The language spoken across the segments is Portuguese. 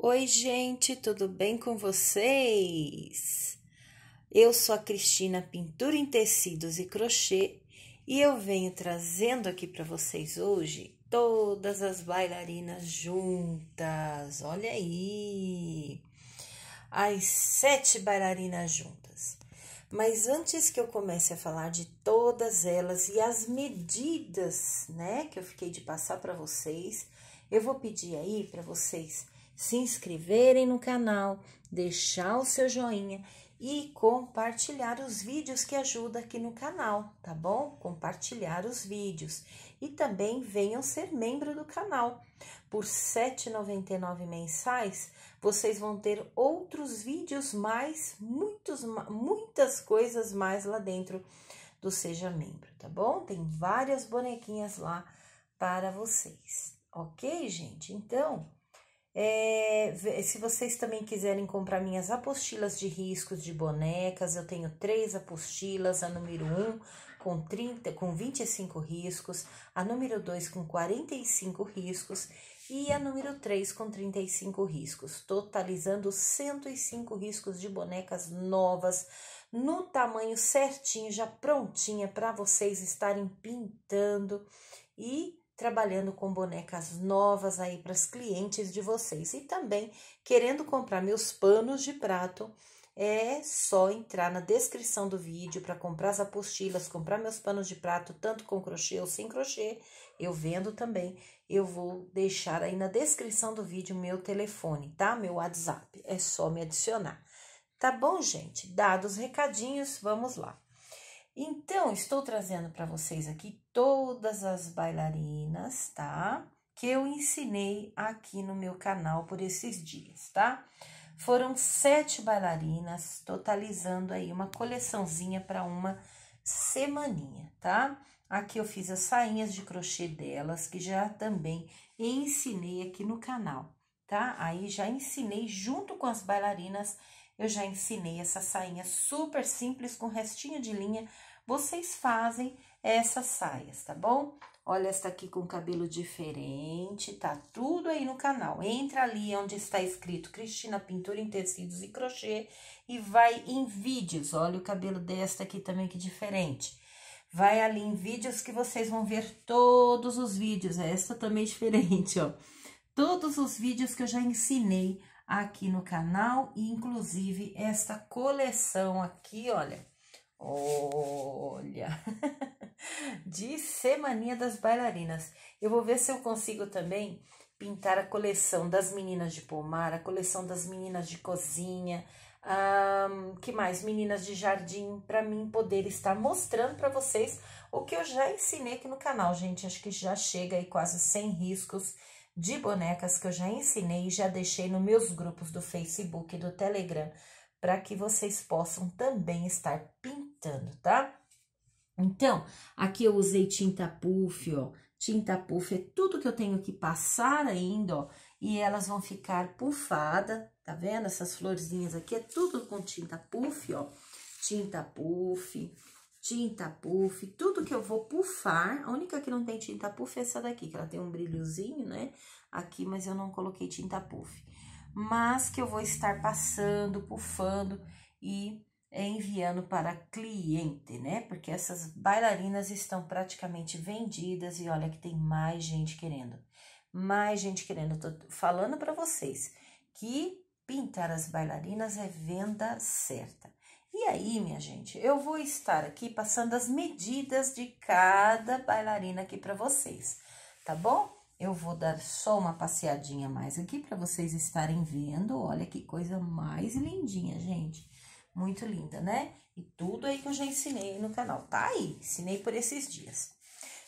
Oi, gente, tudo bem com vocês? Eu sou a Cristina Pintura em Tecidos e Crochê e eu venho trazendo aqui para vocês hoje todas as bailarinas juntas. Olha aí! As sete bailarinas juntas. Mas antes que eu comece a falar de todas elas e as medidas, né, que eu fiquei de passar para vocês, eu vou pedir aí para vocês se inscreverem no canal, deixar o seu joinha e compartilhar os vídeos que ajuda aqui no canal, tá bom? Compartilhar os vídeos. E também venham ser membro do canal. Por R$ 7,99 mensais, vocês vão ter outros vídeos mais, muitos, muitas coisas mais lá dentro do Seja Membro, tá bom? Tem várias bonequinhas lá para vocês, ok, gente? Então, é, se vocês também quiserem comprar minhas apostilas de riscos de bonecas, eu tenho três apostilas, a número 1 com 30, com 25 riscos, a número 2 com 45 riscos e a número 3 com 35 riscos, totalizando 105 riscos de bonecas novas no tamanho certinho, já prontinha para vocês estarem pintando e trabalhando com bonecas novas aí para as clientes de vocês. E também querendo comprar meus panos de prato, é só entrar na descrição do vídeo para comprar as apostilas, comprar meus panos de prato, tanto com crochê ou sem crochê. Eu vendo também. Eu vou deixar aí na descrição do vídeo meu telefone, tá? Meu WhatsApp. É só me adicionar. Tá bom, gente? Dados recadinhos, vamos lá. Então, estou trazendo para vocês aqui todas as bailarinas, tá? Que eu ensinei aqui no meu canal por esses dias, tá? Foram sete bailarinas, totalizando aí uma coleçãozinha para uma semaninha, tá? Aqui eu fiz as sainhas de crochê delas, que já também ensinei aqui no canal, tá? Aí já ensinei junto com as bailarinas, eu já ensinei essa sainha super simples com restinho de linha vocês fazem essas saias, tá bom? Olha esta aqui com cabelo diferente, tá tudo aí no canal. Entra ali onde está escrito Cristina Pintura em Tecidos e Crochê e vai em vídeos. Olha o cabelo desta aqui também que diferente. Vai ali em vídeos que vocês vão ver todos os vídeos. Esta também é diferente, ó. Todos os vídeos que eu já ensinei aqui no canal e inclusive esta coleção aqui, olha Olha, de Semaninha das Bailarinas. Eu vou ver se eu consigo também pintar a coleção das meninas de pomar, a coleção das meninas de cozinha, um, que mais? Meninas de jardim, para mim poder estar mostrando para vocês o que eu já ensinei aqui no canal, gente. Acho que já chega aí quase 100 riscos de bonecas que eu já ensinei e já deixei nos meus grupos do Facebook e do Telegram para que vocês possam também estar pintando, tá? Então, aqui eu usei tinta puff, ó. Tinta puff é tudo que eu tenho que passar ainda, ó. E elas vão ficar pufada, tá vendo? Essas florzinhas aqui é tudo com tinta puff, ó. Tinta puff, tinta puff, tudo que eu vou pufar. A única que não tem tinta puff é essa daqui, que ela tem um brilhozinho, né? Aqui, mas eu não coloquei tinta puff mas que eu vou estar passando, pufando e enviando para cliente, né? Porque essas bailarinas estão praticamente vendidas e olha que tem mais gente querendo. Mais gente querendo. tô falando para vocês que pintar as bailarinas é venda certa. E aí, minha gente, eu vou estar aqui passando as medidas de cada bailarina aqui para vocês, tá bom? Eu vou dar só uma passeadinha mais aqui para vocês estarem vendo. Olha que coisa mais lindinha, gente. Muito linda, né? E tudo aí que eu já ensinei no canal. Tá aí, ensinei por esses dias.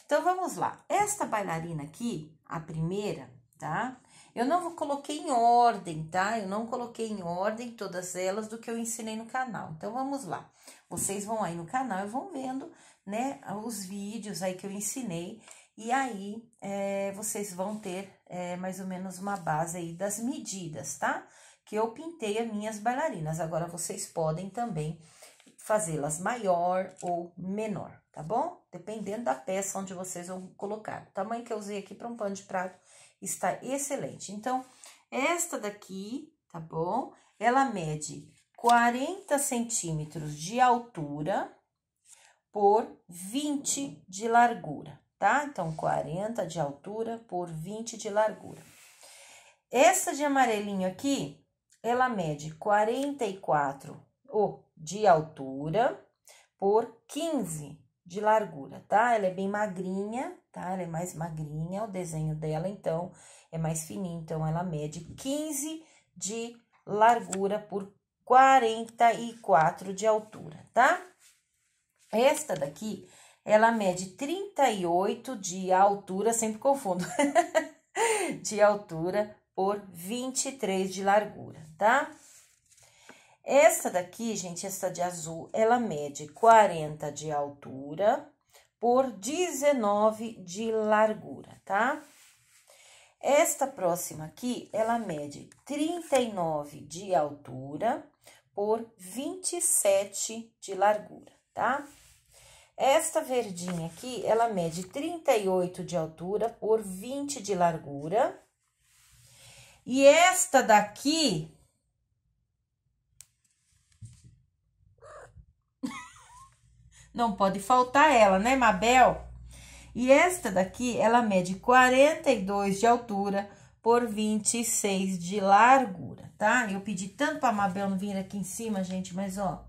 Então, vamos lá. Esta bailarina aqui, a primeira, tá? Eu não coloquei em ordem, tá? Eu não coloquei em ordem todas elas do que eu ensinei no canal. Então, vamos lá. Vocês vão aí no canal e vão vendo, né, os vídeos aí que eu ensinei e aí, é, vocês vão ter é, mais ou menos uma base aí das medidas, tá? Que eu pintei as minhas bailarinas. Agora, vocês podem também fazê-las maior ou menor, tá bom? Dependendo da peça onde vocês vão colocar. O tamanho que eu usei aqui para um pano de prato está excelente. Então, Esta daqui, tá bom? Ela mede 40 centímetros de altura por 20 de largura, tá? Então, 40 de altura por 20 de largura. Essa de amarelinho aqui, ela mede 44 oh, de altura por 15 de largura, tá? Ela é bem magrinha, tá? Ela é mais magrinha, o desenho dela, então, é mais fininho. Então, ela mede 15 de largura por 44 de altura, tá? Esta daqui, ela mede 38 de altura, sempre confundo, de altura por 23 de largura, tá? Essa daqui, gente, essa de azul, ela mede 40 de altura por 19 de largura, tá? Esta próxima aqui, ela mede 39 de altura por 27 de largura, tá? Esta verdinha aqui, ela mede 38 de altura por 20 de largura. E esta daqui... Não pode faltar ela, né, Mabel? E esta daqui, ela mede 42 de altura por 26 de largura, tá? Eu pedi tanto pra Mabel não vir aqui em cima, gente, mas ó...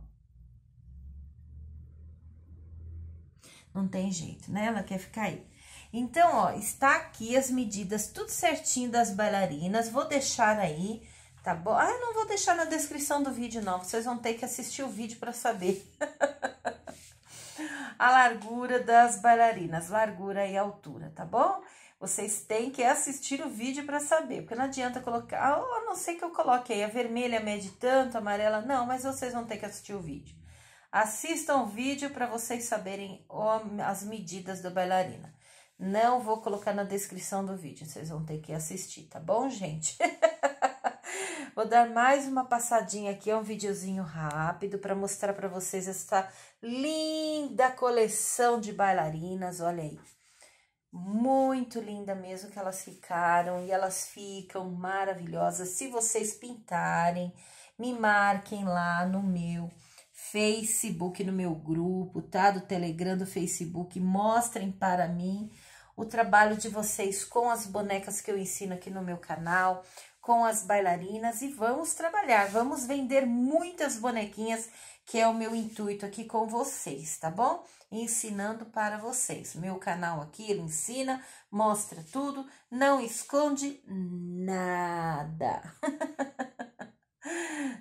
não tem jeito, né? Ela quer ficar aí. Então, ó, está aqui as medidas tudo certinho das bailarinas. Vou deixar aí, tá bom? Ah, não vou deixar na descrição do vídeo, não. Vocês vão ter que assistir o vídeo para saber. a largura das bailarinas, largura e altura, tá bom? Vocês têm que assistir o vídeo para saber, porque não adianta colocar, oh, a não ser que eu coloque aí a vermelha mede tanto, a amarela, não, mas vocês vão ter que assistir o vídeo. Assistam o vídeo para vocês saberem as medidas da bailarina. Não vou colocar na descrição do vídeo, vocês vão ter que assistir, tá bom, gente? vou dar mais uma passadinha aqui, é um videozinho rápido para mostrar para vocês essa linda coleção de bailarinas, olha aí. Muito linda mesmo que elas ficaram e elas ficam maravilhosas. Se vocês pintarem, me marquem lá no meu Facebook, no meu grupo, tá? Do Telegram, do Facebook. Mostrem para mim o trabalho de vocês com as bonecas que eu ensino aqui no meu canal, com as bailarinas e vamos trabalhar, vamos vender muitas bonequinhas, que é o meu intuito aqui com vocês, tá bom? Ensinando para vocês. Meu canal aqui, ele ensina, mostra tudo, não esconde nada.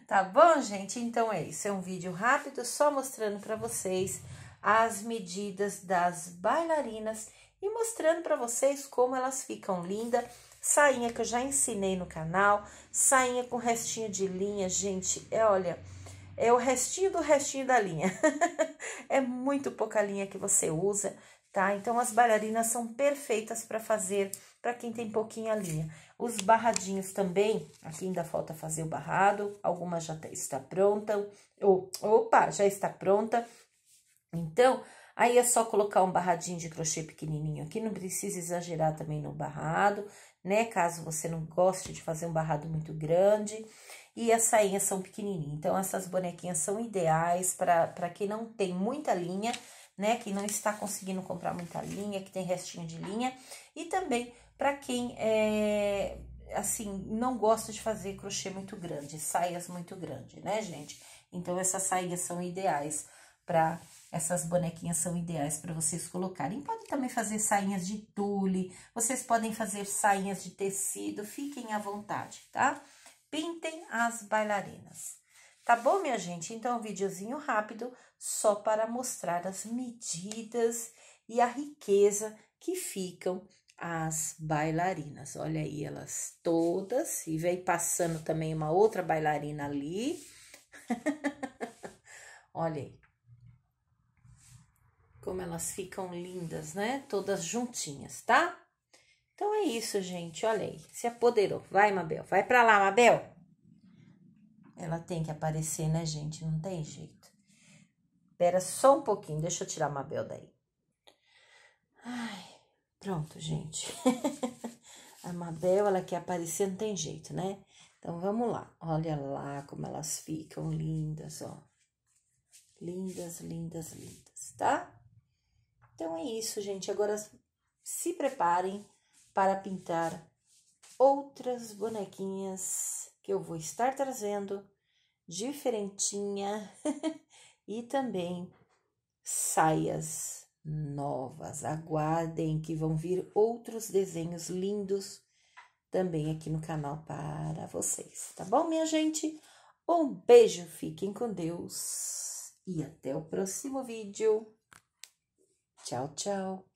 Tá bom, gente? Então é isso. É um vídeo rápido, só mostrando para vocês as medidas das bailarinas e mostrando para vocês como elas ficam lindas. Sainha que eu já ensinei no canal, sainha com restinho de linha, gente, é, olha, é o restinho do restinho da linha. é muito pouca linha que você usa, tá? Então, as bailarinas são perfeitas para fazer para quem tem pouquinha linha. Os barradinhos também, aqui ainda falta fazer o barrado, algumas já está pronta, ou, opa, já está pronta. Então, aí é só colocar um barradinho de crochê pequenininho aqui, não precisa exagerar também no barrado, né? Caso você não goste de fazer um barrado muito grande. E as sainhas são pequenininhas, então essas bonequinhas são ideais para quem não tem muita linha, né? Que não está conseguindo comprar muita linha, que tem restinho de linha. E também para quem é, assim, não gosta de fazer crochê muito grande, saias muito grandes, né, gente? Então, essas saídas são ideais para essas bonequinhas são ideais para vocês colocarem. Pode também fazer sainhas de tule, vocês podem fazer sainhas de tecido, fiquem à vontade, tá? Pintem as bailarinas. Tá bom, minha gente? Então, um videozinho rápido só para mostrar as medidas e a riqueza que ficam as bailarinas. Olha aí elas todas. E vem passando também uma outra bailarina ali. Olha aí. Como elas ficam lindas, né? Todas juntinhas, tá? Então é isso, gente. Olha aí. Se apoderou. Vai, Mabel. Vai pra lá, Mabel. Ela tem que aparecer, né, gente? Não tem jeito. Espera só um pouquinho. Deixa eu tirar a Mabel daí. Ai. Pronto, gente. A Mabel, ela quer aparecer, não tem jeito, né? Então, vamos lá. Olha lá como elas ficam lindas, ó. Lindas, lindas, lindas, tá? Então, é isso, gente. Agora, se preparem para pintar outras bonequinhas que eu vou estar trazendo diferentinha e também saias novas. Aguardem que vão vir outros desenhos lindos também aqui no canal para vocês, tá bom, minha gente? Um beijo, fiquem com Deus e até o próximo vídeo. Tchau, tchau.